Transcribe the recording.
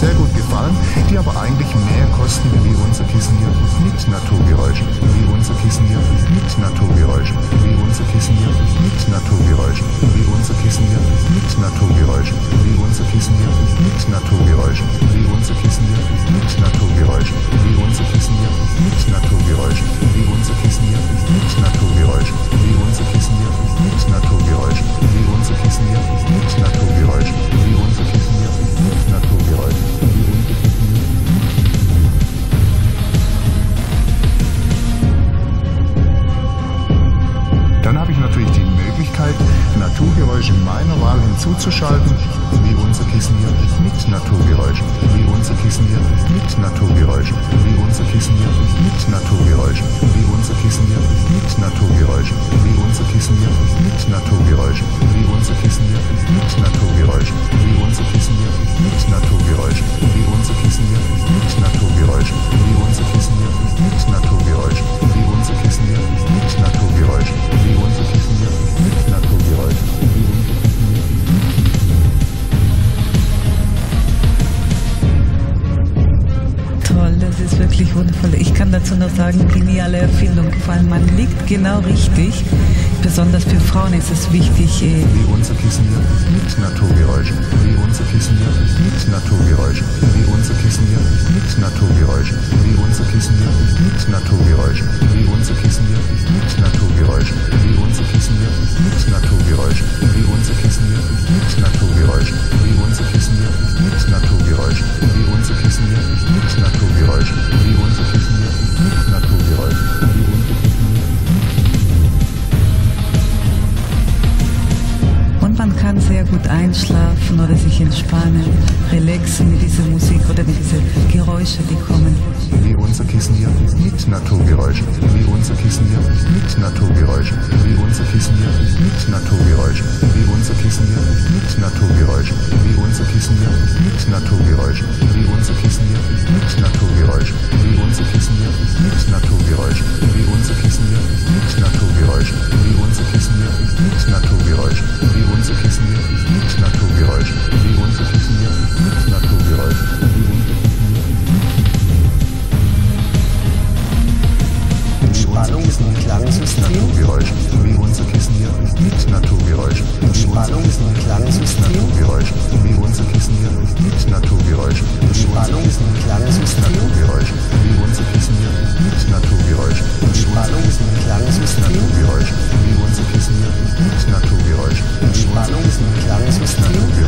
bezahlen, die aber eigentlich mehr kosten wie unser Kissen hier mit Naturgeräuschen, wie unser Kissen hier mit Naturgeräuschen, wie unser Kissen hier mit Naturgeräuschen, Naturgeräusche meiner Wahl hinzuzuschalten, wie unser Kissen hier mit Naturgeräuschen, wie unser Kissen hier mit Naturgeräuschen, wie unser Kissen hier mit Naturgeräuschen, wie unser Kissen hier mit ist wirklich wundervoll. Ich kann dazu nur sagen, geniale Erfindung. Vor allem, man liegt genau richtig. Besonders für Frauen ist es wichtig, äh, wie unser Kissen hier mit Naturgeräuschen, wie unser Kissen hier mit Naturgeräuschen, wie unser Kissen hier mit Naturgeräuschen, einschlafen oder sich entspannen, relaxen mit dieser Musik oder mit diesen Geräuschen, die kommen. wie unser Kissen hier? Mit Naturgeräuschen, wie unser Kissen hier? Mit Naturgeräuschen, wie unser Kissen hier? Mit Naturgeräuschen, wie unser Kissen hier? Mit Naturgeräuschen, wie unser Kissen hier? Mit Naturgeräuschen, wie unser Kissen hier? Mit Naturgeräuschen, wie unser Kissen hier? Mit Naturgeräuschen, Zahlungsmittel